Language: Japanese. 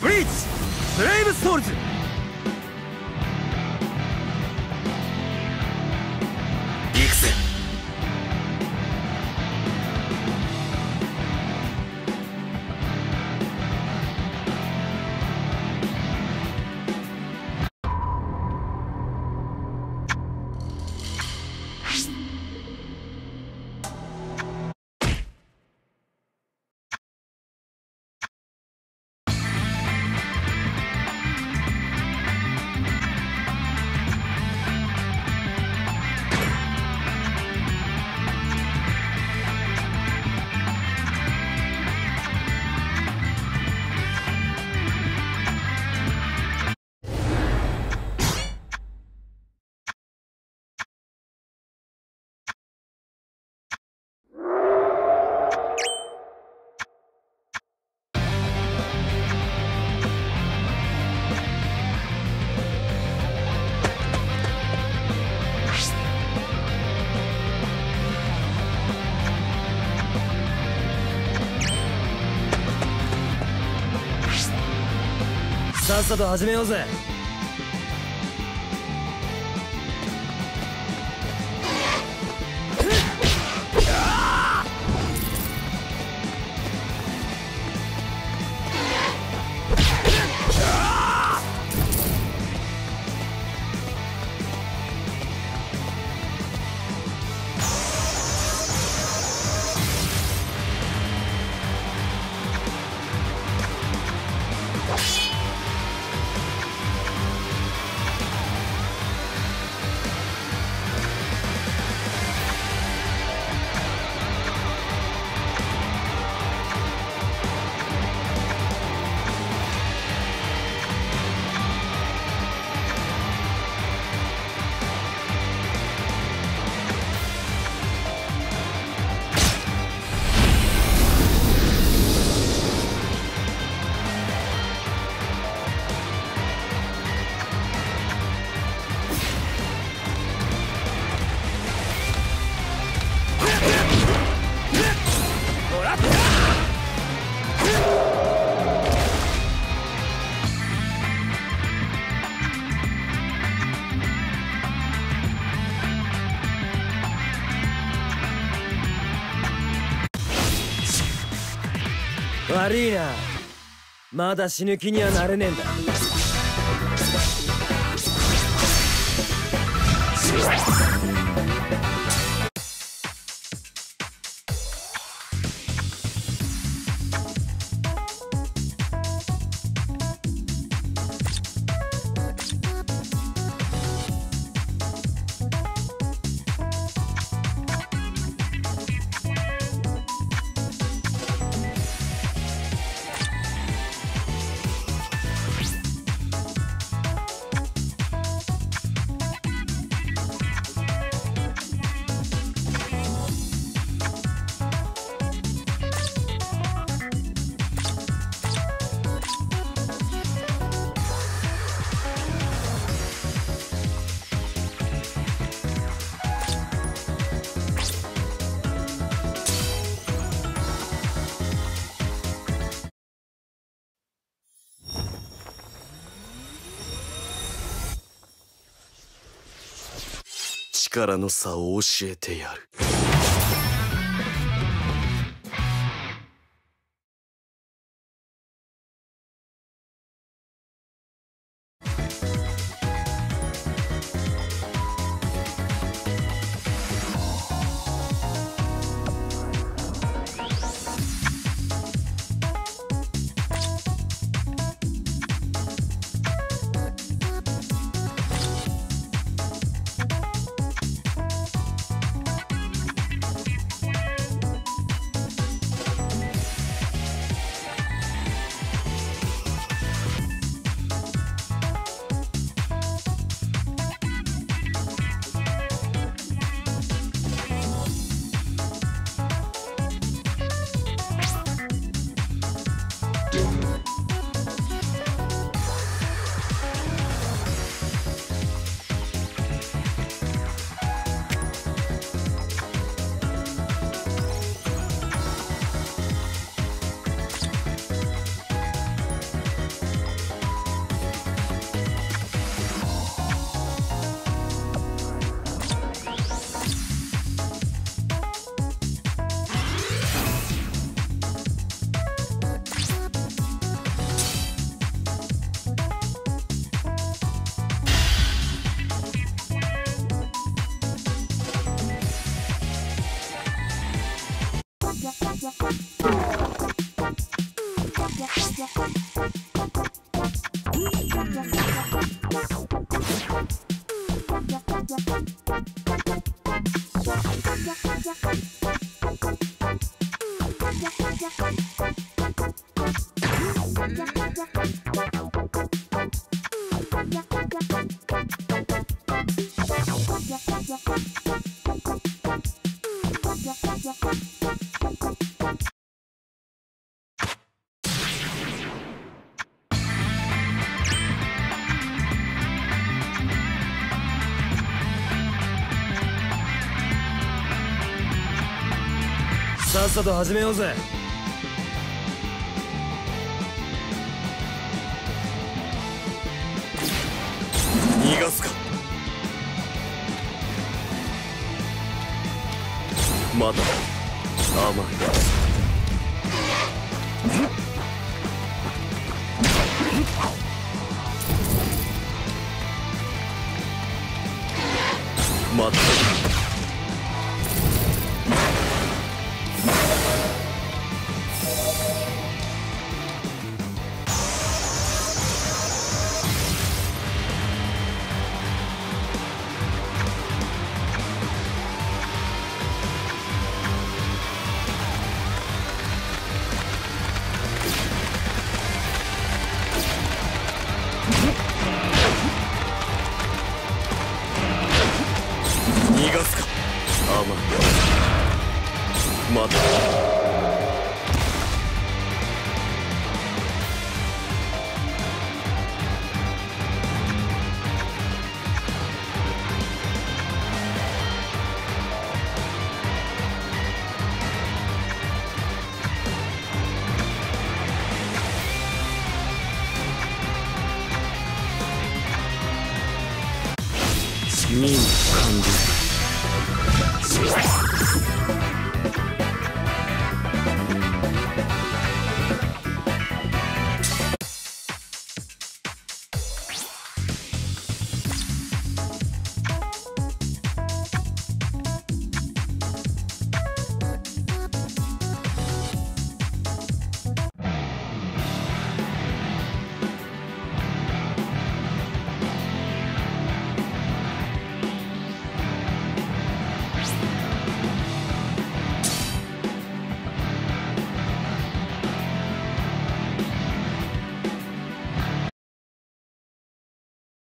ブリーチスレイブストールズ。さっさと始めようぜ。悪いな。まだ死ぬ気にはなれねえんだ。力の差を教えてやる。Yeah. っさと始めようぜ。逃がすか。まだ甘い逃 任務完了